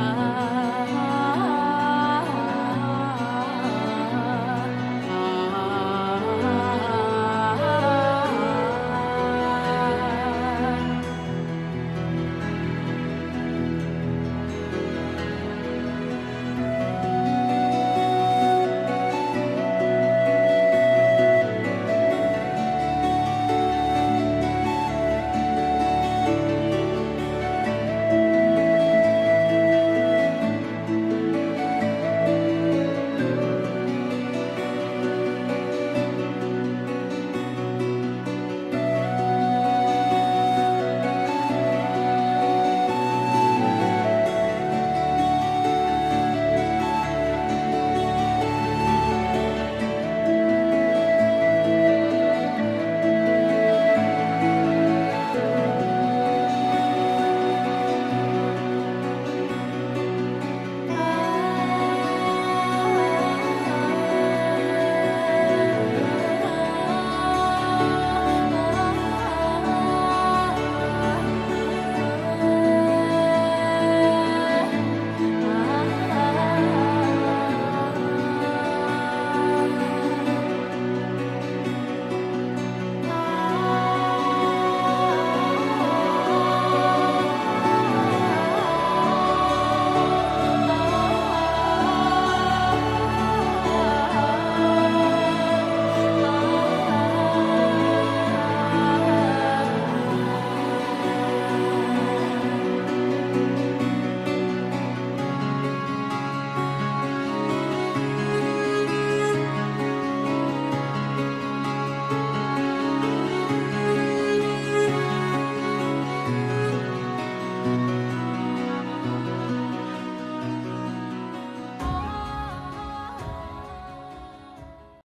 I